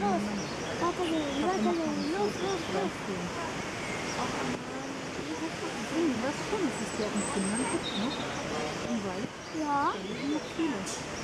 Los. Weitergehen, weitergehen, los, los, los. Hm, das schon, es ist ja in Finnland gibt noch im Wald Ja, da leben noch viele.